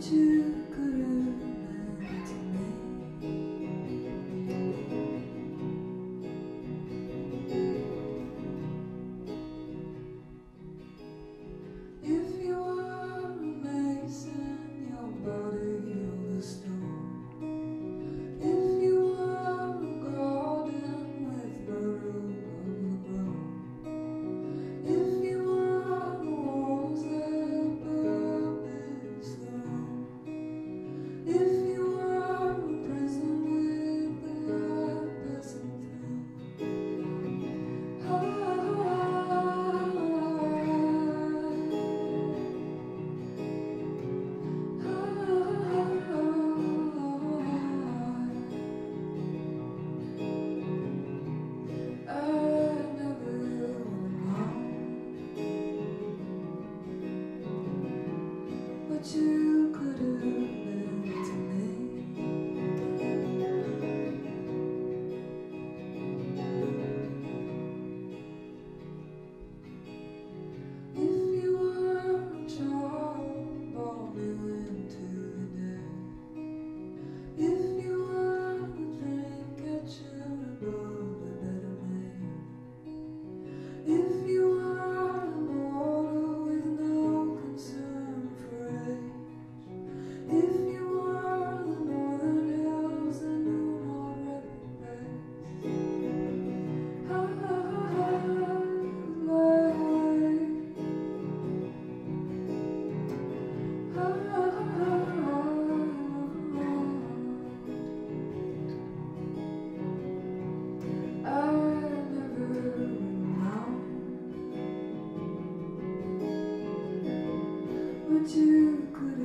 what What Too good.